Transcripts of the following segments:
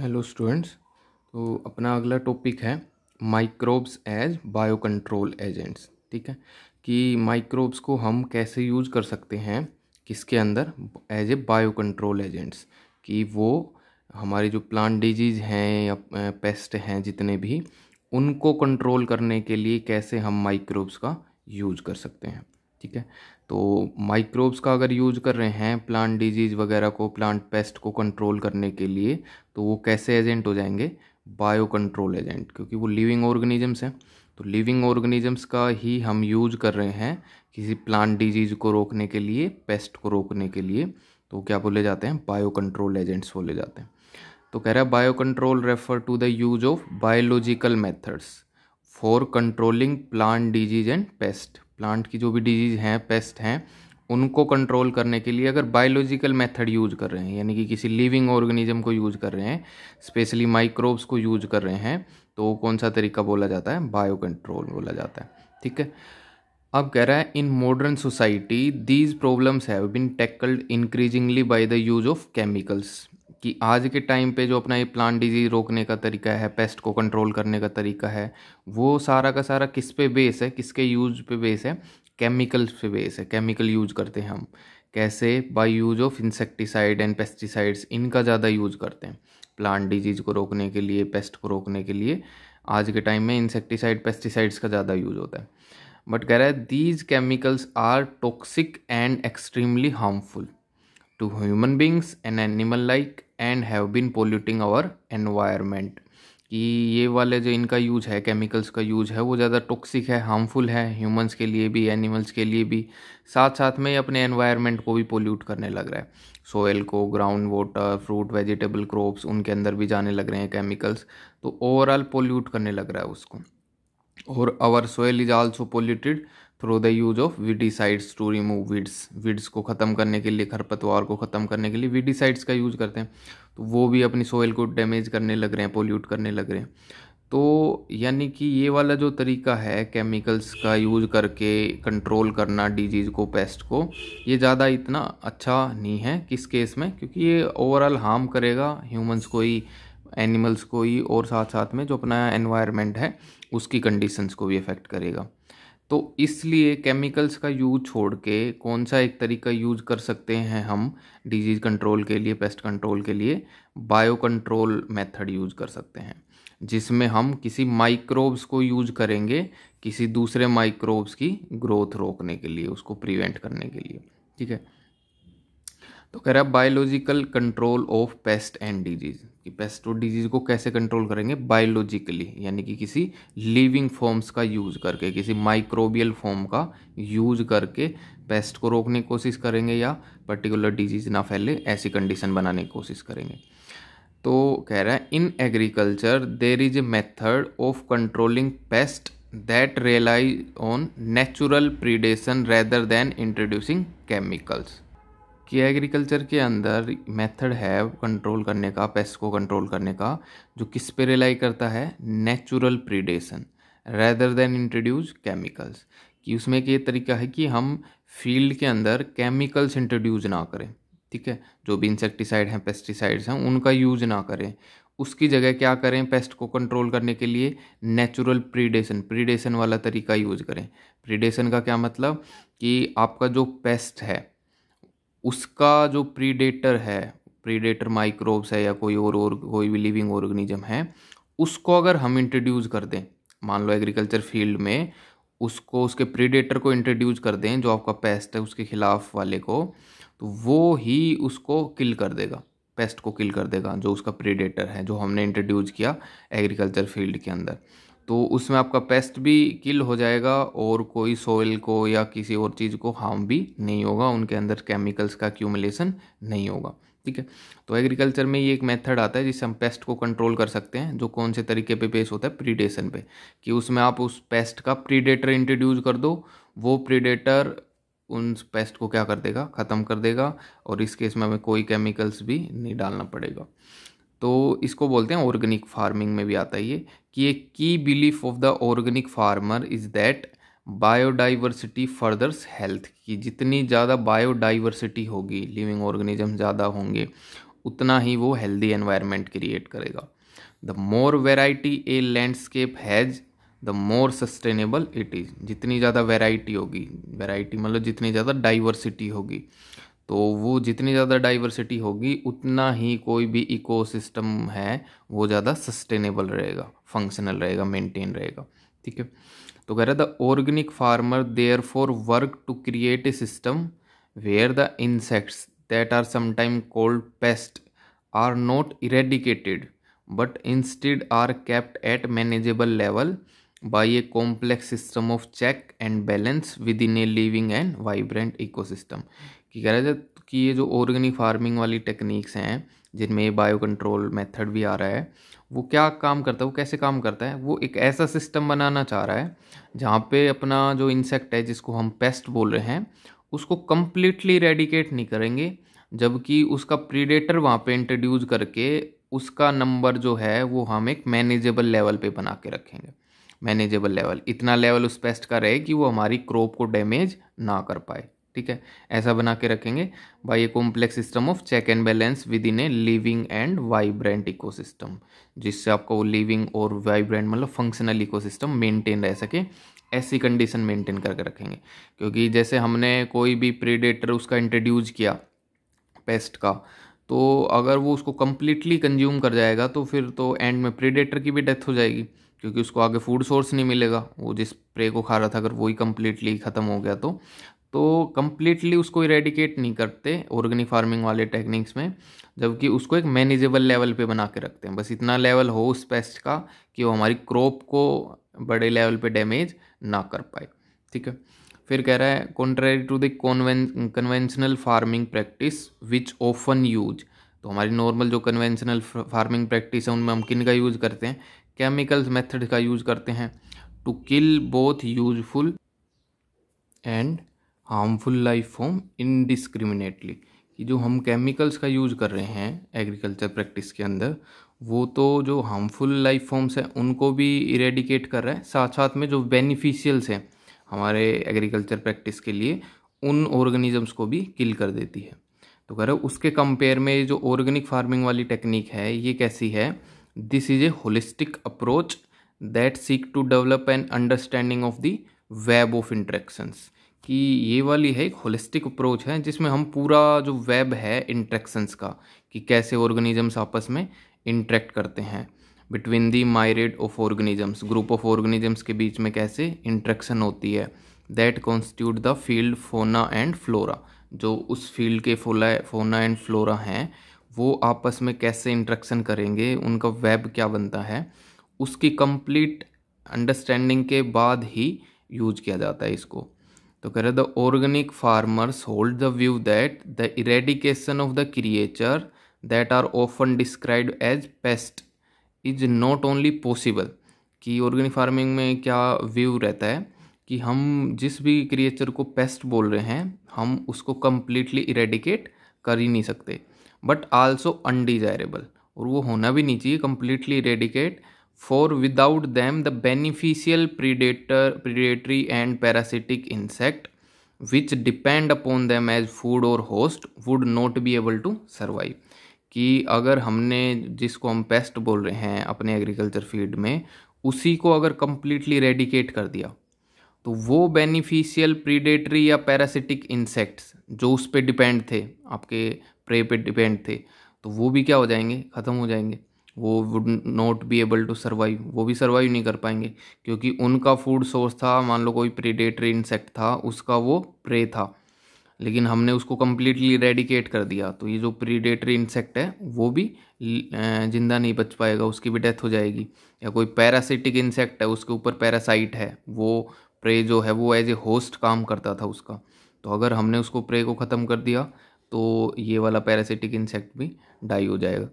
Hello students तो अपना अगला टॉपिक है microbes as bio control agents ठीक है? कि माइक्रोब्स को हम कैसे यूज़ कर सकते हैं, किसके अंदर? As a bio control agents कि वो हमारी जो प्लांट डिज़ीज़ हैं या पेस्ट हैं, जितने भी, उनको कंट्रोल करने के लिए कैसे हम माइक्रोब्स का यूज़ कर सकते हैं। ठीक है? तो माइक्रोब्स का अगर यूज़ कर रहे हैं प्लांट डिज़ीज़ वगैरह को प्लांट पेस्ट को कंट्रोल करने के लिए तो वो कैसे एजेंट हो जाएँगे? बायो कंट्रोल एजेंट क्योंकि वो लिविंग ऑर्गेनिजम्स हैं। तो लिविंग ऑर्गेनिजम्स का ही हम यूज़ कर रहे हैं किसी प्लांट डिज़ीज़ को रोकने के लिए पेस्ट को रोकने के लिए तो क्या बोले जाते हैं? बायो कंट्रोल एजेंट्स बोले जाते हैं। तो कह रहा है bio control refer to the use of biological methods for controlling plant disease and pest plant की जो भी डिज़ीज़ हैं, पेस्ट हैं, उनको कंट्रोल करने के लिए अगर बायोलॉजिकल मेथड यूज़ कर रहे हैं, यानी कि किसी लिविंग ऑर्गेनिज्म को यूज़ कर रहे हैं स्पेशली माइक्रोब्स को यूज़ कर रहे हैं तो कौन सा तरीका बोला जाता है? बायो कंट्रोल बोला जाता है। ठीक है? अब कह रहा है in modern society these problems have been tackled increasingly by the use of chemicals कि आज के टाइम पे जो अपना ये प्लांट डिज़ीज़ रोकने का तरीका है, पेस्ट को कंट्रोल करने का तरीका है, वो सारा का सारा किस पे बेस है, किसके यूज़ पे बेस है? केमिकल पे बेस है। केमिकल यूज़ करते हैं हम। कैसे? By use of insecticide and pesticides इनका ज़्यादा यूज़ करते हैं। प्लांट डिज़ीज़ को रोकने के लिए पेस्ट को रोकने के लिए, आज के टाइम में इंसेक्टिसाइड पेस्टिसाइड्स का ज़्यादा यूज़ होता है। बट कह रहा है these chemicals are toxic and extremely harmful to human beings and animal like and have been polluting our environment कि ये वाले जो इनका यूज़ है केमिकल्स का यूज़ है, वो ज़्यादा टॉक्सिक है हार्मफुल है ह्यूमंस के लिए भी एनिमल्स के लिए भी। साथ साथ में अपने एनवायरनमेंट को भी पोल्यूट करने लग रहा है। सोयल को ground water fruit vegetable crops उनके अंदर भी जाने लग रहे हैं केमिकल्स तो ओवरऑल पोल्यूट करने लग रहा है उसको। और our soil is also polluted through the use of weedicides to remove weeds weeds को ख़त्म करने के लिए, खरपतवार को ख़त्म करने के लिए विडीसाइड्स का यूज़ करते हैं। तो वो भी अपनी सोइल को डैमेज करने लग रहे हैं पोल्यूट करने लग रहे हैं। तो यानी कि ये वाला जो तरीका है केमिकल्स का यूज़ करके कंट्रोल करना डिज़ीज़ को पेस्ट को, ये ज़्यादा इतना अच्छा नहीं है किस केस में, क्योंकि ये ओवरऑल हार्म करेगा ह्यूमंस को ही एनिमल्स को ही, और साथ साथ में जो अपना एनवायरनमेंट है, उसकी कंडीशंस को भी अफेक्ट करेगा। तो इसलिए केमिकल्स का यूज़ छोड़ के कौन सा एक तरीका यूज़ कर सकते हैं हम डिज़ीज़ कंट्रोल के लिए पेस्ट कंट्रोल के लिए? बायो कंट्रोल मेथड यूज़ कर सकते हैं, जिसमें हम किसी माइक्रोब्स को यूज़ करेंगे किसी दूसरे माइक्रोब्स की ग्रोथ रोकने के लिए, उसको प्रिवेंट करने के लिए। ठीक है? तो कह रहा है biological control of pest and disease कि पेस्ट और डिज़ीज़ को कैसे कंट्रोल करेंगे? बायोलॉजिकली यानी कि किसी लिविंग फॉर्म्स का यूज़ करके, किसी माइक्रोबियल फॉर्म का यूज़ करके पेस्ट को रोकने की कोशिश करेंगे या पर्टिकुलर डिज़ीज़ ना फैले, ऐसी कंडीशन बनाने की कोशिश करेंगे। तो कह रहा है in agriculture there is a method of controlling pest that relies on natural predation rather than introducing chemicals कि एग्रीकल्चर के अंदर मेथड है कंट्रोल करने का पेस्ट को कंट्रोल करने का, जो किस पे रिलाई करता है? Natural predation rather than introduce chemicals कि उसमें एक ये तरीका है कि हम फ़ील्ड के अंदर केमिकल्स इंट्रोड्यूस ना करें, ठीक है? जो भी इंसेक्टिसाइड हैं पेस्टिसाइड्स हैं, उनका यूज़ ना करें। उसकी जगह क्या करें? पेस्ट को कंट्रोल करने के लिए नेचुरल प्रीडेशन प्रीडेशन वाला तरीका यूज़ करें। प्रीडेशन का क्या मतलब? कि आपका जो पेस्ट है उसका जो प्रीडेटर है प्रीडेटर माइक्रोब्स है या कोई और और कोई भी लिविंग ऑर्गेनिज्म है, उसको अगर हम इंट्रोड्यूस कर दें, मान लो एग्रीकल्चर फ़ील्ड में, उसको, उसके प्रीडेटर को इंट्रोड्यूस कर दें, जो आपका पेस्ट है, उसके खिलाफ वाले को तो वो ही उसको किल कर देगा पेस्ट को किल कर देगा, जो उसका प्रीडेटर है, जो हमने इंट्रोड्यूस किया एग्रीकल्चर फ़ील्ड के अंदर। तो उसमें आपका पेस्ट भी किल हो जाएगा और कोई सोइल को या किसी और चीज़ को हार्म भी नहीं होगा, उनके अंदर केमिकल्स का क्यूमुलेशन नहीं होगा, ठीक है? तो एग्रीकल्चर में ये एक मेथड आता है जिससे हम पेस्ट को कंट्रोल कर सकते हैं, जो कौन से तरीके पे पेश होता है? प्रीडेशन पे, कि उसमें आप उस पेस्ट का प्रीडेटर इंट्रोड्यूस कर दो, वो प्रीडेटर उन पेस्ट को क्या कर देगा? ख़त्म कर देगा और इस केस में हमें कोई केमिकल्स भी नहीं डालना पड़ेगा। तो इसको बोलते हैं ऑर्गेनिक फ़ार्मिंग में भी आता है ये कि एक की belief of the organic farmer is that biodiversity furthers health की जितनी ज़्यादा बायोडाइवर्सिटी होगी लिविंग ऑर्गेनिज्म ज़्यादा होंगे, उतना ही वो हेल्दी एनवायरनमेंट क्रिएट करेगा। The more variety a landscape has the more sustainable it is जितनी ज़्यादा वेराइटी होगी वेराइटी मतलब जितनी ज़्यादा डाइवर्सिटी होगी तो वो जितनी ज़्यादा डाइवर्सिटी होगी, उतना ही कोई भी इकोसिस्टम है, वो ज़्यादा सस्टेनेबल रहेगा। फंक्शनल रहेगा मेंटेन रहेगा, ठीक है? तो कह रहे the organic farmer therefore work to create a system where the insects that are sometime called pest are not eradicated but instead are kept at manageable level by a complex system of check and balance within a living and vibrant ecosystem कि कह रहे थे कि ये जो organic farming वाली techniques हैं, जिनमें बायो कंट्रोल मेथड भी आ रहा है, वो क्या काम करता है, वो कैसे काम करता है, वो एक ऐसा सिस्टम बनाना चाह रहा है, जहाँ पे अपना जो इंसेक्ट है, जिसको हम पेस्ट बोल रहे हैं, उसको कम्प्लीटली रेडिकेट नहीं करेंगे, जबकि उसका प्रीडेटर वहाँ पे इंट्रोड्यूस करके उसका नंबर जो है, वो हम एक मैनेजेबल लेवल पे बना के रखेंगे। मैनेजेबल लेवल इतना लेवल उस पेस्ट का रहे कि वो हमारी क्रॉप को डैमेज ना कर पाए। ठीक है? ऐसा बना के रखेंगे by a complex system of check and balance within a living and vibrant ecosystem जिससे आपको वो लिविंग और वाइब्रेंट मतलब फंक्शनल इकोसिस्टम मेंटेन रह सके, ऐसी कंडीशन मेंटेन करके रखेंगे। क्योंकि जैसे हमने कोई भी प्रीडेटर उसका इंट्रोड्यूस किया पेस्ट का तो अगर वो उसको कम्प्लीटली कंज्यूम कर जाएगा तो फिर तो एंड में प्रीडेटर की भी डेथ हो जाएगी। क्योंकि उसको आगे फ़ूड सोर्स नहीं मिलेगा। वो जिस प्रे को खा रहा था, अगर वही कम्प्लीटली ख़त्म हो गया तो। तो कम्प्लीटली उसको इरेडिकेट नहीं करते ऑर्गेनिक फ़ार्मिंग वाले टेक्निक्स में, जबकि उसको एक मैनेजेबल लेवल पे बना के रखते हैं। बस इतना लेवल हो उस पेस्ट का कि वो हमारी क्रॉप को बड़े लेवल पे डैमेज ना कर पाए। ठीक है? फिर कह रहा है contrary to the conventional farming practice which often use तो हमारी नॉर्मल जो कन्वेंशनल फ़ार्मिंग प्रैक्टिस है, उनमें हम किन का यूज़ करते हैं? केमिकल्स मेथड का यूज़ करते हैं to kill both useful and harmful life form indiscriminately कि जो हम केमिकल्स का यूज़ कर रहे हैं एग्रीकल्चर प्रैक्टिस के अंदर, वो तो जो हार्मफुल लाइफ फॉर्म्स हैं, उनको भी इरेडिकेट कर रहा है। साथ साथ में जो बेनिफिशियल्स हैं हमारे एग्रीकल्चर प्रैक्टिस के लिए, उन ऑर्गेनिजम्स को भी किल कर देती है। तो कह रहे उसके कंपेयर में जो ऑर्गेनिक फ़ार्मिंग वाली टेक्निक है, ये कैसी है? This is a holistic approach that seek to develop an understanding of the web of interactions कि ये वाली है एक होलिस्टिक अप्रोच है, जिसमें हम पूरा जो वेब है इंट्रैक्शंस का, कि कैसे ऑर्गेनिजम्स आपस में इंट्रैक्ट करते हैं। Between the myriad of organisms group of organisms के बीच में कैसे इंट्रैक्शन होती है। That constitute the field fauna and flora जो उस फ़ील्ड के फोला फोना एंड फ्लोरा हैं, वो आपस में कैसे इंट्रैक्शन करेंगे, उनका वेब क्या बनता है, उसकी कंप्लीट अंडरस्टैंडिंग के बाद ही यूज़ किया जाता है इसको। तो कह रहे the organic farmers hold the view that the eradication of the creature that are often describe as pest is not only possible कि ऑर्गेनिक फ़ार्मिंग में क्या व्यू रहता है? कि हम जिस भी क्रिएचर को पेस्ट बोल रहे हैं, हम उसको कम्प्लीटली इरेडिकेट कर ही नहीं सकते। बट आल्सो अनडिजायरेबल और वो होना भी नहीं चाहिए completely eradicate for without them the beneficial predator predatory and parasitic insect which depend upon them as food और host would not be able to survive कि अगर हमने जिसको हम पेस्ट बोल रहे हैं अपने एग्रीकल्चर फ़ील्ड में, उसी को अगर कम्प्लीटली रेडिकेट कर दिया तो वो बेनिफिशियल प्रीडेटरी या पैरासिटिक इंसेक्ट्स जो उस पर डिपेंड थे, आपके प्रे पे डिपेंड थे तो वो भी क्या हो जाएँगे? ख़त्म हो जाएँगे। वो would not be able to survive वो भी सर्वाइव नहीं कर पाएँगे, क्योंकि उनका फ़ूड सोर्स था, मान लो कोई प्रीडेटरी इंसेक्ट था, उसका वो प्रे था। लेकिन हमने उसको कम्प्लीटली रेडिकेट कर दिया। तो ये जो प्रीडेटरी इंसेक्ट है, वो भी ज़िंदा नहीं बच पाएगा, उसकी भी डेथ हो जाएगी। या कोई पैरासिटिक इंसेक्ट है, उसके ऊपर पैरासाइट है, वो प्रे जो है, वो एज ए होस्ट काम करता था उसका। तो अगर हमने उसको प्रे को ख़त्म कर दिया तो ये वाला पैरासिटिक इंसेक्ट भी डाई हो जाएगा।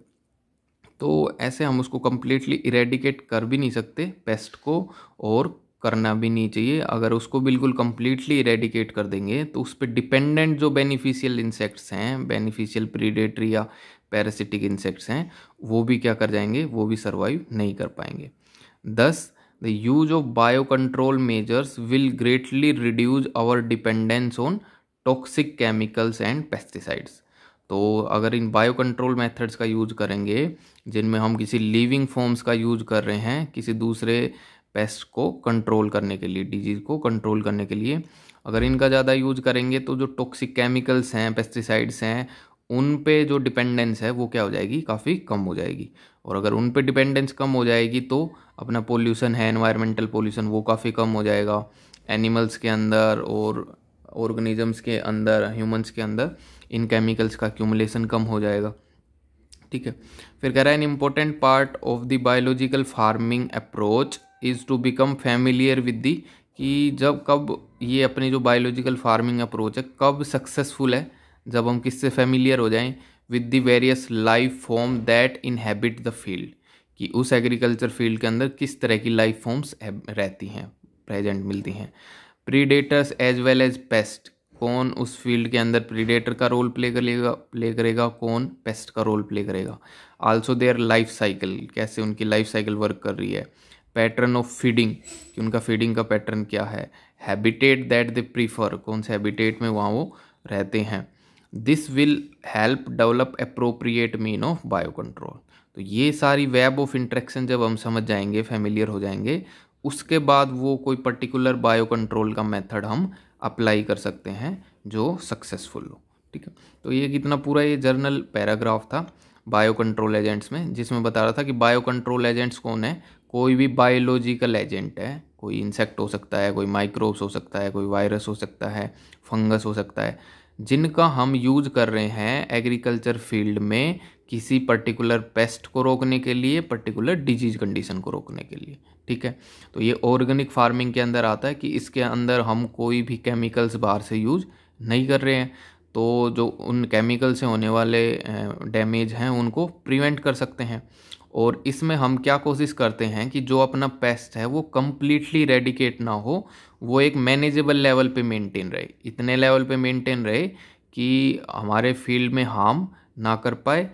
तो ऐसे हम उसको कम्प्लीटली इरेडिकेट कर भी नहीं सकते पेस्ट को और करना भी नहीं चाहिए। अगर उसको बिल्कुल कम्प्लीटली इरेडिकेट कर देंगे तो उस पर डिपेंडेंट जो बेनिफिशियल इंसेक्ट्स हैं बेनिफिशियल प्रीडेटरी या पैरासिटिक इंसेक्ट्स हैं, वो भी क्या कर जाएँगे? वो भी सर्वाइव नहीं कर पाएँगे। Thus the use of bio control measures will greatly reduce our dependence on toxic chemicals and pesticides तो अगर इन बायो कंट्रोल मेथड्स का यूज़ करेंगे, जिनमें हम किसी लिविंग फॉर्म्स का यूज़ कर रहे हैं, किसी दूसरे पेस्ट को कंट्रोल करने के लिए डिज़ीज़ को कंट्रोल करने के लिए, अगर इनका ज़्यादा यूज़ करेंगे तो जो टॉक्सिक केमिकल्स हैं पेस्टिसाइड्स हैं, उन पे जो डिपेंडेंस है वो क्या हो जाएगी? काफ़ी कम हो जाएगी। और अगर उन पे डिपेंडेंस कम हो जाएगी तो अपना पोल्यूशन है एनवायरमेंटल पोल्यूशन वो काफ़ी कम हो जाएगा। एनिमल्स के अंदर और ऑर्गेनिजम्स के अंदर ह्यूमंस के अंदर इन केमिकल्स का एक्यूमुलेशन कम हो जाएगा। ठीक है? फिर कह रहा है an important part of the biological farming approach is to become familiar with the कि जब, कब ये अपनी जो बायोलॉजिकल फ़ार्मिंग अप्रोच है, कब सक्सेसफुल है? जब हम किससे फेमिलियर हो जाएँ? With the various life form that inhabit the field कि उस एग्रीकल्चर फ़ील्ड के अंदर किस तरह की लाइफ फॉर्म्स रहती हैं प्रेजेंट मिलती हैं। Predators as well as pest कौन उस फ़ील्ड के अंदर प्रीडेटर का रोल प्ले करेगा प्ले करेगा, कौन पेस्ट का रोल प्ले करेगा। आल्सो देयर लाइफ साइकिल कैसे उनकी लाइफ साइकिल वर्क कर रही है। पैटर्न ऑफ़ फीडिंग कि उनका फीडिंग का पैटर्न क्या है। हैबिटेट दैट दे प्रीफर कौन से हैबिटेट में वहाँ वो रहते हैं। This will help develop appropriate mean of bio control तो ये सारी वेब ऑफ़ इंट्रैक्शन जब हम समझ जाएँगे फेमिलियर हो जाएँगे, उसके बाद वो कोई पर्टिकुलर बायो कंट्रोल का मेथड हम अप्लाई कर सकते हैं जो सक्सेसफुल हो, ठीक है? तो ये कितना पूरा ये जर्नल पैराग्राफ था बायो कंट्रोल एजेंट्स में, जिसमें बता रहा था कि बायो कंट्रोल एजेंट्स कौन है? कोई भी बायोलॉजिकल एजेंट है, कोई इंसेक्ट हो सकता है, कोई माइक्रोब्स हो सकता है, कोई वायरस हो सकता है फंगस हो सकता है, जिनका हम यूज़ कर रहे हैं एग्रीकल्चर फ़ील्ड में किसी पर्टिकुलर पेस्ट को रोकने के लिए पर्टिकुलर डिज़ीज़ कंडीशन को रोकने के लिए, ठीक है? तो ये ऑर्गेनिक फ़ार्मिंग के अंदर आता है कि इसके अंदर हम कोई भी केमिकल्स बाहर से यूज़ नहीं कर रहे हैं। तो जो उन केमिकल से होने वाले डैमेज हैं, उनको प्रिवेंट कर सकते हैं। और इसमें हम क्या कोशिश करते हैं कि जो अपना पेस्ट है, वो कम्प्लीटली रेडिकेट ना हो, वो एक मैनेजेबल लेवल पे मेंटेन रहे। इतने लेवल पे मेंटेन रहे कि हमारे फ़ील्ड में हार्म ना कर पाए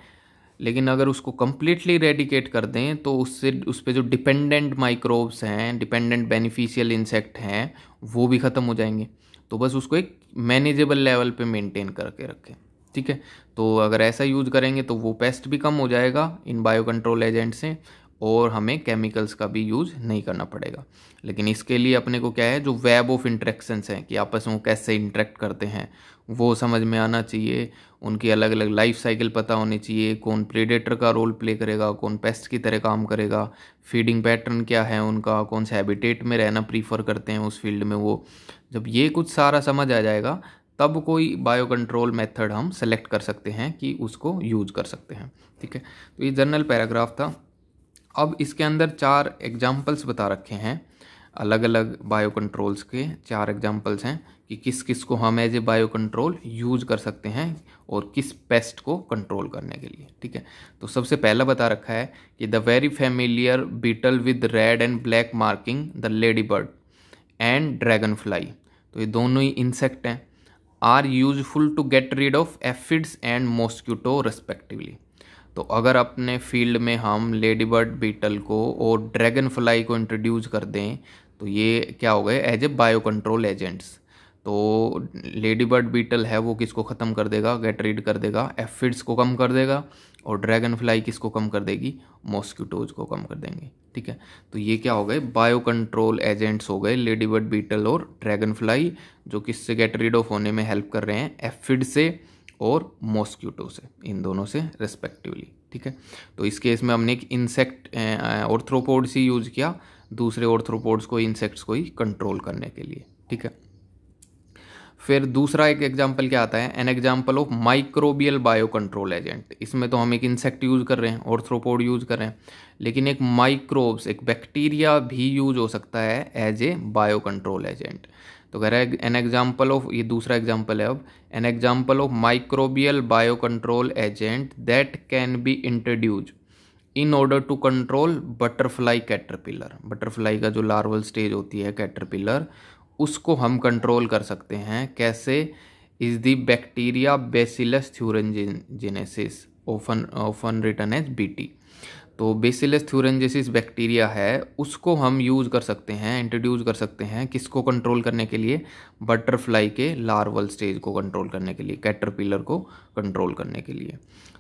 लेकिन अगर उसको कम्प्लीटली रेडिकेट कर दें तो उससे उस पर जो डिपेंडेंट माइक्रोब्स हैं डिपेंडेंट बेनिफिशियल इंसेक्ट हैं, वो भी ख़त्म हो जाएँगे। तो बस उसको एक मैनेजेबल लेवल पे मेंटेन करके रखें, ठीक है? तो अगर ऐसा यूज़ करेंगे तो वो पेस्ट भी कम हो जाएगा इन बायो कंट्रोल एजेंट से और हमें केमिकल्स का भी यूज़ नहीं करना पड़ेगा। लेकिन इसके लिए अपने को क्या है, जो वेब ऑफ़ इंट्रैक्शंस हैं, कि आपस में कैसे इंट्रैक्ट करते हैं, वो समझ में आना चाहिए। उनकी अलग अलग लाइफ साइकिल पता होनी चाहिए, कौन प्रेडेटर का रोल प्ले करेगा, कौन पेस्ट की तरह काम करेगा फीडिंग पैटर्न क्या है उनका, कौन से हैबिटेट में रहना प्रीफर करते हैं उस फ़ील्ड में वो। जब ये कुछ सारा समझ आ जाएगा, तब कोई बायो कंट्रोल मेथड हम सेलेक्ट कर सकते हैं कि उसको यूज़ कर सकते हैं। ठीक है? तो ये जनरल पैराग्राफ था। अब इसके अंदर चार एग्जाम्पल्स बता रखे हैं अलग अलग बायो कंट्रोल्स के चार एग्जाम्पल्स हैं कि किस किस को हम as a bio control use कर सकते हैं और किस पेस्ट को कंट्रोल करने के लिए, ठीक है? तो सबसे पहला बता रखा है कि the very familiar beetle with red and black marking the lady bird and dragon fly तो ये दोनों ही इंसेक्ट हैं are useful to get rid of aphids and mosquito respectively तो अगर अपने फ़ील्ड में हम लेडी बर्ड बीटल को और ड्रैगन फ्लाई को इंट्रोड्यूस कर दें तो ये क्या हो गए? As a bio control agents तो लेडी बर्ड बीटल है, वो किसको ख़त्म कर देगा? गेट रीड कर देगा एफिड्स को कम कर देगा और ड्रैगन फ्लाई किसको कम कर देगी? मॉस्किटोज को कम कर देंगे, ठीक है? तो ये क्या हो गए? बायो कंट्रोल एजेंट्स हो गए लेडी बर्ड बीटल और ड्रैगन फ्लाई जो किससे गेट रीड ऑफ़ होने में हेल्प कर रहे हैं? एफिड से और मॉस्क्यूटो से इन दोनों से रेस्पेक्टिवली ठीक है? तो इस केस में हमने एक इंसेक्ट ऑर्थ्रोपोड्स ही यूज़ किया, दूसरे ऑर्थ्रोपोड्स को इंसेक्ट्स को ही कंट्रोल करने के लिए, ठीक है? फिर दूसरा एक एग्ज़ाम्पल क्या आता है? An example of microbial bio control agent इसमें तो हम एक इंसेक्ट यूज़ कर रहे हैं ऑर्थ्रोपोड यूज़ कर रहे हैं, लेकिन एक माइक्रोब्स एक बैक्टीरिया भी यूज़ हो सकता है as a bio control agent तो कह रहा है एन एग्ज़ाम्पल ऑफ़ ये दूसरा एग्ज़ाम्पल है अब an example of microbial bio control agent that can be introduce in order to control butterfly caterpillar butterfly का जो लार्वल स्टेज होती है कैटरपिलर उसको हम कंट्रोल कर सकते हैं। कैसे? Is the bacteria bacillus thuringiensis often often written as BT तो बेसिलस थ्यूरेंजेसिस बैक्टीरिया है, उसको हम यूज़ कर सकते हैं इंट्रोड्यूस कर सकते हैं किसको कंट्रोल करने के लिए? बटरफ्लाई के लार्वल स्टेज को कंट्रोल करने के लिए कैटरपिलर को कंट्रोल करने के लिए।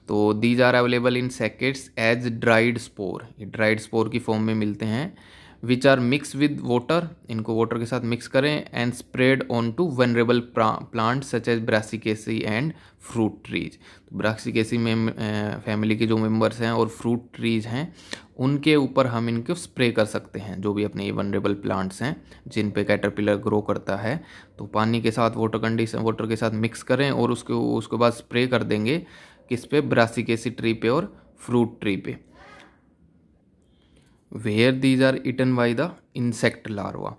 तो these are available in sachets as dried spore dried spore की फॉर्म में मिलते हैं। Which are mix with water इनको वाटर के साथ मिक्स करें and spread on to vulnerable plant such as brassicaceae and fruit trees तो ब्रासिकेसी में फैमिली के जो मेंबर्स हैं और फ्रूट ट्रीज हैं, उनके ऊपर हम इनको स्प्रे कर सकते हैं, जो भी अपने वनरेबल प्लांट्स हैं, जिन पे कैटरपिलर ग्रो करता है। तो पानी के साथ वाटर कंडीशन वाटर के साथ मिक्स करें और उसके उसके बाद स्प्रे कर देंगे किस पे? ब्रासिकेसी ट्री पे और फ्रूट ट्री पे। Where these are eaten by the insect larva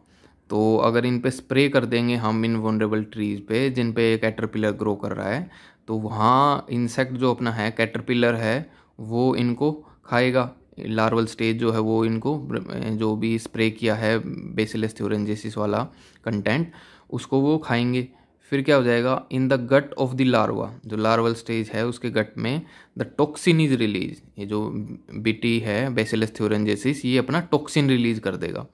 तो अगर इन पे स्प्रे कर देंगे हम इन वनरेबल ट्रीज पे, जिन पे कैटरपिलर ग्रो कर रहा है तो वहाँ इंसेक्ट जो अपना है कैटरपिलर है, वो इनको खाएगा। लार्वल स्टेज जो है, वो इनको, जो भी स्प्रे किया है बेसिलस थ्योरेंजेसिस वाला कंटेंट उसको वो खाएँगे। फिर क्या हो जाएगा? In the gut of the larva जो लार्वल स्टेज है, उसके गट में द टॉक्सिन इज़ रिलीज़ ये जो बीटी है बेसिलस थ्योरेंजेसिस ये अपना टॉक्सिन रिलीज़ कर देगा।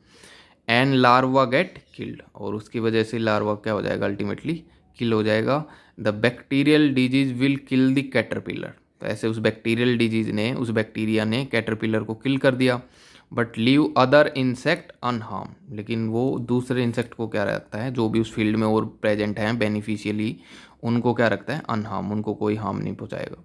एंड लार्वा गेट किल्ड और उसकी वजह से लार्वा क्या हो जाएगा? अल्टीमेटली किल हो जाएगा। The bacterial disease will kill the caterpillar तो ऐसे उस बैक्टीरियल डिज़ीज़ ने, उस बैक्टीरिया ने कैटरपिलर को किल कर दिया। But leave other insect unharm लेकिन वो दूसरे इंसेक्ट को क्या रखता है? जो भी उस फ़ील्ड में और प्रेजेंट हैं बेनिफिशियली उनको क्या रखता है? अनहार्म उनको कोई हार्म नहीं पहुंचाएगा।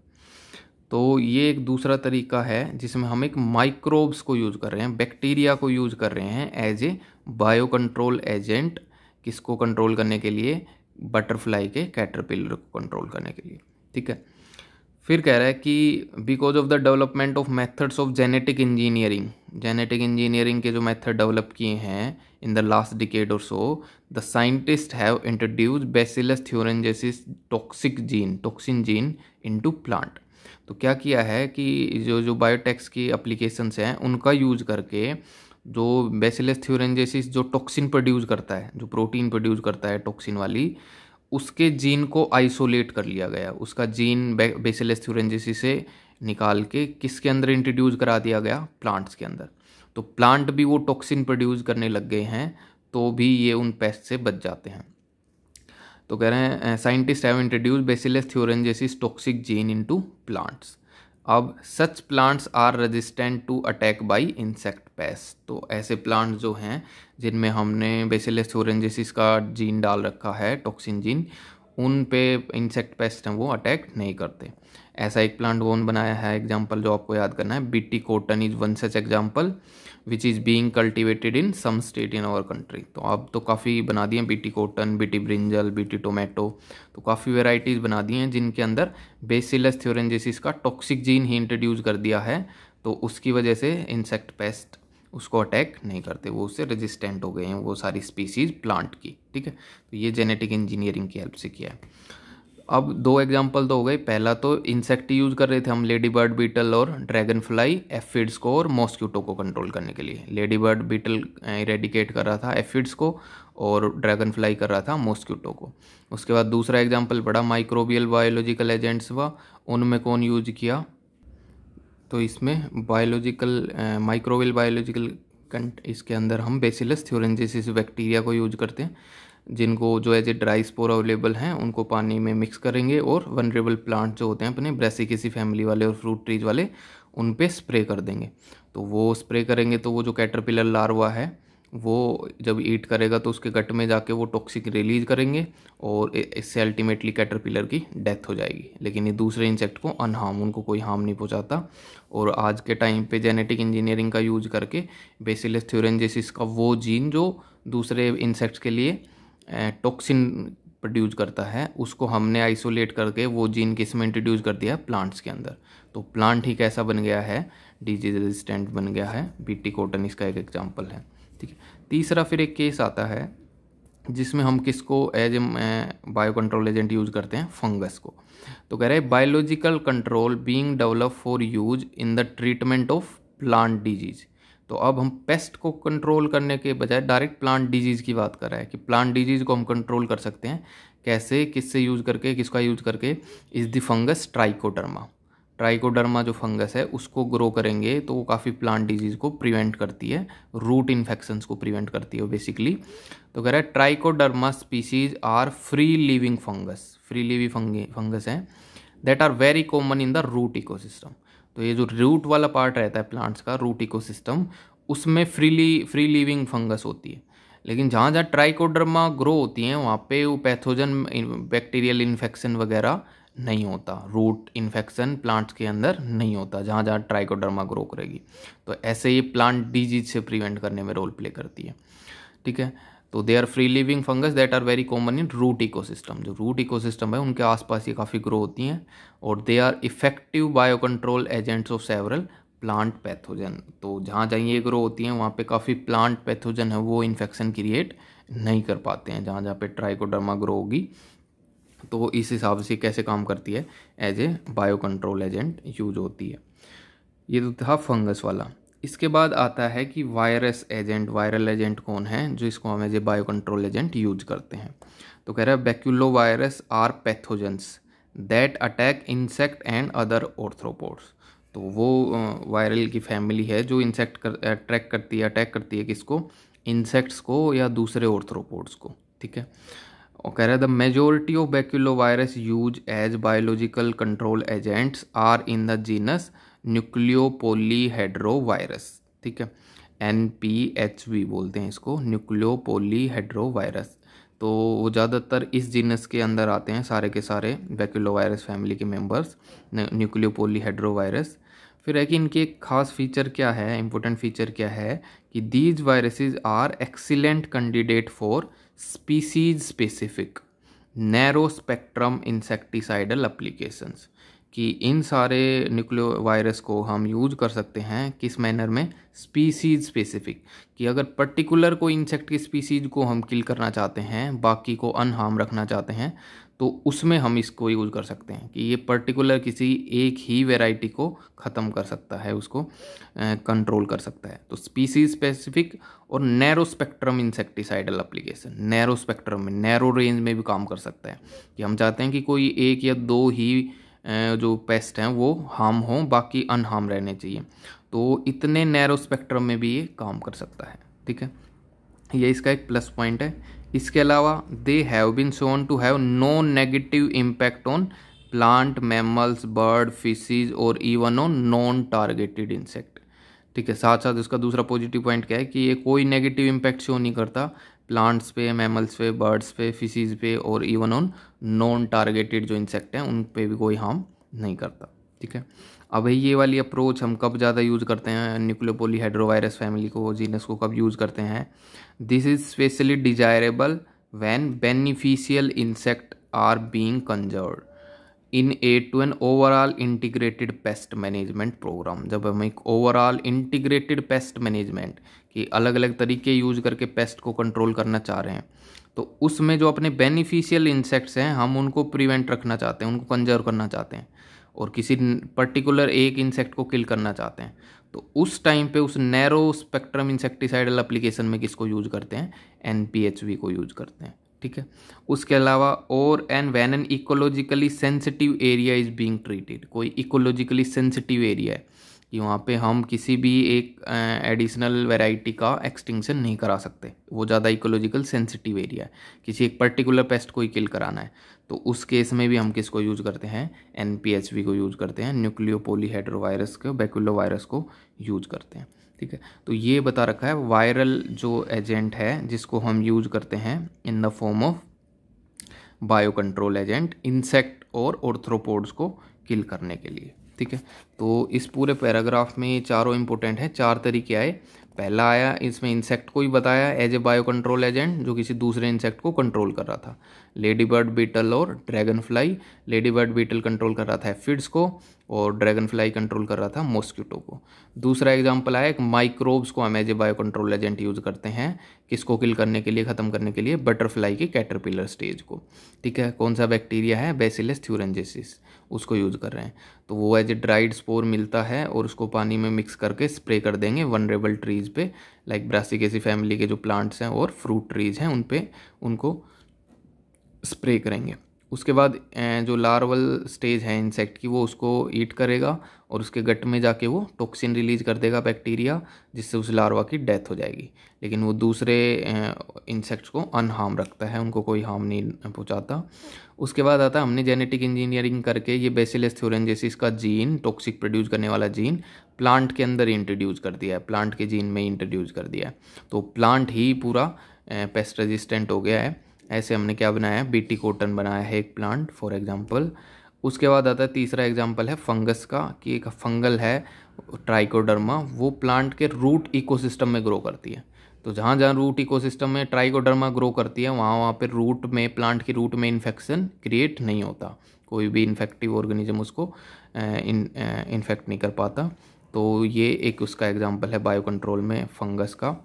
तो ये एक दूसरा तरीका है, जिसमें हम एक माइक्रोब्स को यूज़ कर रहे हैं बैक्टीरिया को यूज़ कर रहे हैं as a bio control agent किसको कंट्रोल करने के लिए? बटरफ्लाई के कैटरपिलर को कंट्रोल करने के लिए। ठीक है? फिर कह रहा है कि because of the development of methods of genetic engineering genetic engineering के जो मेथड डेवलप किए हैं इन the last decade or so the scientist have introduce bacillus thuringiensis toxic gene toxin gene into plant तो क्या किया है कि जो जो बायोटेक्स की अप्लीकेशंस हैं, उनका यूज़ करके जो बेसिलस थ्योरेंजेसिस जो टॉक्सिन प्रोड्यूस करता है, जो प्रोटीन प्रोड्यूस करता है टॉक्सिन वाली उसके जीन को आइसोलेट कर लिया गया। उसका जीन बेसिलस थ्यूरेंजेसी से निकाल के किसके अंदर इंट्रोड्यूस करा दिया गया? प्लांट्स के अंदर। तो प्लांट भी वो टॉक्सिन प्रोड्यूस करने लग गए हैं तो भी ये उन पेस्ट से बच जाते हैं। तो कह रहे हैं scientist have introduce bacillus thuringiensis toxic gene into plants अब such plants are resistant to attack by insect pest तो ऐसे प्लांट्स जो हैं, जिनमें हमने बेसिलस थोरेंजिस का जीन डाल रखा है टॉक्सिन जीन उन पे इंसेक्ट पेस्ट हैं, वो अटैक नहीं करते. ऐसा एक प्लांट वो बनाया है एग्ज़ाम्पल जो आपको याद करना है BT cotton is one such example which is being cultivated in some state in our country तो अब तो काफ़ी बना दिए BT cotton BT brinjal BT tomato तो काफ़ी वेराइटीज़ बना दी हैं जिनके अंदर बेसिलस थ्योरेंजेसिस का टॉक्सिक जीन ही इंट्रोड्यूस कर दिया है। तो उसकी वजह से इंसेक्ट पेस्ट उसको अटैक नहीं करते, वो उससे रेजिस्टेंट हो गए हैं, वो सारी स्पीसीज प्लांट की, ठीक है? तो ये जेनेटिक इंजीनियरिंग की हेल्प से किया है। अब दो एग्ज़ाम्पल तो हो गए पहला तो इंसेक्ट यूज़ कर रहे थे हम लेडी बर्ड बीटल और ड्रैगन फ्लाई एफिड्स को और मॉस्क्यूटो को कंट्रोल करने के लिए। लेडी बर्ड बीटल इरेडिकेट कर रहा था एफिड्स को और ड्रैगन फ्लाई कर रहा था मॉस्क्यूटो को। उसके बाद दूसरा एग्ज़ाम्पल बड़ा माइक्रोबियल बायोलॉजिकल एजेंट्स हुआ। उनमें कौन यूज़ किया? तो इसमें बायोलॉजिकल माइक्रोबियल बायोलॉजिकल इसके अंदर हम बेसिलस थ्योरेंजिस बैक्टीरिया को यूज़ करते हैं। जिनको जो as a dry spore available हैं, उनको पानी में मिक्स करेंगे और वनरेबल प्लांट जो होते हैं, अपने ब्रेसिकेसी फैमिली वाले और फ्रूट ट्रीज वाले उन पर स्प्रे कर देंगे। तो वो स्प्रे करेंगे तो वो जो कैटरपिलर लार्वा है, वो जब ईट करेगा तो उसके गट में जाके वो टॉक्सिक रिलीज़ करेंगे और इससे अल्टीमेटली कैटरपिलर की डेथ हो जाएगी। लेकिन ये दूसरे इंसेक्ट को अनहार्म उनको कोई हार्म नहीं पहुंचाता। और आज के टाइम पे जेनेटिक इंजीनियरिंग का यूज़ करके बेसिलस थ्योरेंजेसिस का वो जीन जो दूसरे इंसेक्ट्स के लिए टॉक्सिन प्रोड्यूस करता है, उसको हमने आइसोलेट करके वो जीन किसमें इंट्रोड्यूस कर दिया प्लांट्स के अंदर। तो प्लांट ही कैसा बन गया है? डिज़ीज़ रेजिस्टेंट बन गया है। बीटी कॉटन इसका एक एग्ज़ाम्पल है। ठीक है। तीसरा फिर एक केस आता है, जिसमें हम किसको as a bio control agent use करते हैं? फंगस को। तो कह रहे हैं biological control being develop for use in the treatment of plant disease तो अब हम पेस्ट को कंट्रोल करने के बजाय डायरेक्ट प्लांट डिज़ीज़ की बात कर रहे हैं कि प्लांट डिज़ीज़ को हम कंट्रोल कर सकते हैं। कैसे, किससे यूज़ करके, किसका यूज़ करके? Is the fungus trichoderma trichoderma जो फंगस है, उसको ग्रो करेंगे तो वो काफ़ी प्लांट डिज़ीज़ को प्रिवेंट करती है। रूट इन्फेक्शंस को प्रिवेंट करती है बेसिकली तो कह रहा है trichoderma species are free living fungus free living fungus हैं that are very common in the root ecosystem तो ये जो रूट वाला पार्ट रहता है प्लांट्स का रूट इकोसिस्टम उसमें फ्रीली फ्री लिविंग फंगस होती है। लेकिन जहाँ जहाँ ट्राइकोडर्मा ग्रो होती हैं, वहाँ पे वो पैथोजन बैक्टीरियल इन्फेक्शन वगैरह नहीं होता। रूट इन्फेक्शन प्लांट्स के अंदर नहीं होता, जहाँ जहाँ ट्राइकोडर्मा ग्रो करेगी। तो ऐसे ये प्लांट डिज़ीज़ से प्रिवेंट करने में रोल प्ले करती है। ठीक है? तो they are free living fungus that are very common in root ecosystem जो रूट इकोसिस्टम है, उनके आसपास ये काफ़ी ग्रो होती हैं और they are effective bio control agents of several plant pathogen तो जहाँ जहाँ ये ग्रो होती हैं, वहाँ पे काफ़ी प्लांट पैथोजन है, वो इन्फेक्शन क्रिएट नहीं कर पाते हैं, जहाँ जहाँ पे ट्राइकोडर्मा ग्रो होगी। तो इस हिसाब से कैसे काम करती है as a bio control agent use होती है। ये तो था फंगस वाला। इसके बाद आता है कि वायरस एजेंट वायरल एजेंट कौन है जो इसको हम as a bio control agent use करते हैं। तो कह रहा है baculovirus are pathogens that attack insect and other arthropods तो वो वायरल की फैमिली है जो इंसेक्ट कर अट्रैक्ट करती है अटैक करती है किसको? इंसेक्ट्स को या दूसरे ऑर्थ्रोपोड्स को, ठीक है? और कह रहा है the majority of baculovirus use as biological control agents are in the genus nucleopoly virus ठीक है? एन पी एच वी बोलते हैं इसको न्यूक्लियोपोली वायरस तो वो ज़्यादातर इस जीनस के अंदर आते हैं सारे के सारे बैक्यूलो वायरस फैमिली के मेंबर्स न्यूक्लियोपोली वायरस फिर है कि इनके एक खास फीचर क्या है इंपॉर्टेंट फीचर क्या है, कि these viruses are excellent candidate for species specific narrow spectrum insecticidal applications कि इन सारे न्यूक्लियो वायरस को हम यूज़ कर सकते हैं किस मैनर में? स्पीसीज स्पेसिफिक कि अगर पर्टिकुलर कोई इंसेक्ट की स्पीसीज को हम किल करना चाहते हैं, बाकी को अनहार्म रखना चाहते हैं तो उसमें हम इसको यूज़ कर सकते हैं कि ये पर्टिकुलर किसी एक ही वेराइटी को ख़त्म कर सकता है, उसको कंट्रोल कर सकता है। तो स्पीसीज स्पेसिफिक और narrow spectrum insecticidal application narrow spectrum में नैरो रेंज में भी काम कर सकता है। कि हम चाहते हैं कि कोई एक या दो ही जो पेस्ट हैं, वो हार्म हों, बाकी अनहार्म रहने चाहिए। तो इतने नैरो स्पेक्ट्रम में भी ये काम कर सकता है, ठीक है? ये इसका एक प्लस पॉइंट है। इसके अलावा they have been shown to have no negative impact on plant mammals bird fishes और even on non targeted insect ठीक है? साथ साथ इसका दूसरा पॉजिटिव पॉइंट क्या है कि ये कोई नेगेटिव इम्पैक्ट शो नहीं करता प्लांट्स पे मैमल्स पे बर्ड्स पे फिशेज पे, और इवन ऑन नॉन टारगेटेड जो इंसेक्ट हैं, उन पर भी कोई हार्म नहीं करता, ठीक है? अब ये वाली अप्रोच हम कब ज़्यादा यूज़ करते हैं न्यूक्लियोपोली हाइड्रोवायरस फैमिली को जीनस को कब यूज़ करते हैं? This is especially desirable when beneficial insect are being conserve in aid to an overall integrated pest management program जब हम एक ओवरऑल इंटीग्रेटेड पेस्ट मैनेजमेंट कि अलग अलग तरीके यूज़ करके पेस्ट को कंट्रोल करना चाह रहे हैं तो उसमें जो अपने बेनिफिशियल इंसेक्ट्स हैं, हम उनको प्रिवेंट रखना चाहते हैं, उनको कंजर्व करना चाहते हैं और किसी पर्टिकुलर एक इंसेक्ट को किल करना चाहते हैं। तो उस टाइम पे उस नैरो स्पेक्ट्रम इंसेक्टिसाइडल एप्लीकेशन में किसको यूज़ करते हैं? एनपीएचवी को यूज़ करते हैं, ठीक है? उसके अलावा और N van an ecologically sensitive area is being treated कोई इकोलॉजिकली सेंसिटिव एरिया है कि वहाँ पे हम किसी भी एक एडिशनल वैरायटी का एक्सटिंक्शन नहीं करा सकते। वो ज़्यादा इकोलॉजिकल सेंसिटिव एरिया है। किसी एक पर्टिकुलर पेस्ट को ही किल कराना है। तो उस केस में भी हम किसको यूज़ करते हैं? एनपीएचवी को यूज़ करते हैं। न्यूक्लियोपोली हेड्रोवायरस को बैकुलो वायरस को यूज़ करते हैं। ठीक है? तो ये बता रखा है वायरल जो एजेंट है, जिसको हम यूज़ करते हैं in the form of bio control agent insect और ऑर्थ्रोपोड्स को किल करने के लिए। ठीक है? तो इस पूरे पैराग्राफ में ये चारों इंपॉर्टेंट हैं, चार तरीके आए। पहला आया, इसमें इंसेक्ट को ही बताया as a bio control agent जो किसी दूसरे इंसेक्ट को कंट्रोल कर रहा था। लेडी बर्ड बीटल और dragon fly lady bird beetle control कर रहा था एफिड्स को, और ड्रैगन फ्लाई कंट्रोल कर रहा था मॉस्किटो को। दूसरा एग्ज़ाम्पल आया, एक माइक्रोब्स को हम as a bio control agent use करते हैं, किसको किल करने के लिए, ख़त्म करने के लिए बटरफ्लाई के कैटरपिलर स्टेज को। ठीक है? कौन सा बैक्टीरिया है? बेसिलस थ्यूरेंजेसिस उसको यूज़ कर रहे हैं। तो वो एज ए ड्राइड स्पोर मिलता है और उसको पानी में मिक्स करके स्प्रे कर देंगे वनरेबल ट्रीज़ पे। लाइक ब्रासिकेसी फैमिली के जो प्लांट्स हैं और फ्रूट ट्रीज़ हैं उन पर उनको स्प्रे करेंगे। उसके बाद जो लार्वल स्टेज है इंसेक्ट की, वो उसको ईट करेगा और उसके गट में जाके वो टॉक्सिन रिलीज़ कर देगा बैक्टीरिया जिससे उस लार्वा की डेथ हो जाएगी। लेकिन वो दूसरे इंसेक्ट्स को अनहार्म रखता है, उनको कोई हार्म नहीं पहुंचाता। उसके बाद आता है, हमने जेनेटिक इंजीनियरिंग करके ये बेसिलस थ्योरेंजेसिस का जीन टॉक्सिक प्रोड्यूस करने वाला जीन प्लांट के अंदर इंट्रोड्यूस कर दिया है। प्लांट के जीन में इंट्रोड्यूस कर दिया है। तो प्लांट ही पूरा पेस्ट रेजिस्टेंट हो गया है। ऐसे हमने क्या बनाया? है बीटी कॉटन बनाया है एक प्लांट फॉर एग्जांपल उसके बाद आता है तीसरा एग्जांपल है फंगस का, कि एक फंगल है ट्राइकोडर्मा वो प्लांट के रूट इकोसिस्टम में ग्रो करती है. तो जहाँ जहाँ रूट इकोसिस्टम में ट्राइकोडर्मा ग्रो करती है, वहाँ वहाँ पर रूट में प्लांट की रूट में इन्फेक्शन क्रिएट नहीं होता. कोई भी इन्फेक्टिव ऑर्गेनिज्म उसको इन इन्फेक्ट नहीं कर पाता. तो ये एक उसका एग्ज़ाम्पल है बायो कंट्रोल में फंगस का.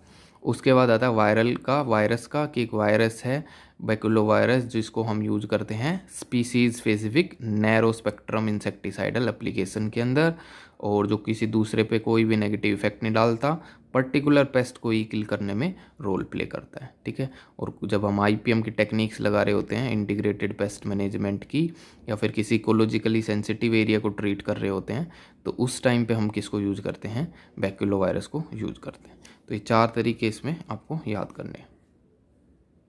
उसके बाद आता है वायरल का वायरस का, कि एक वायरस है बैकुलो वायरस जिसको हम यूज़ करते हैं species specific narrow spectrum insecticidal application के अंदर, और जो किसी दूसरे पे कोई भी नेगेटिव इफ़ेक्ट नहीं डालता पर्टिकुलर पेस्ट को ही किल करने में रोल प्ले करता है, ठीक है? और जब हम आईपीएम की टेक्निक्स लगा रहे होते हैं इंटीग्रेटेड पेस्ट मैनेजमेंट की, या फिर किसी इकोलॉजिकली सेंसिटिव एरिया को ट्रीट कर रहे होते हैं तो उस टाइम पे हम किसको यूज़ करते हैं? बैक्यूलो वायरस को यूज़ करते हैं। तो ये चार तरीके इसमें आपको याद करने हैं।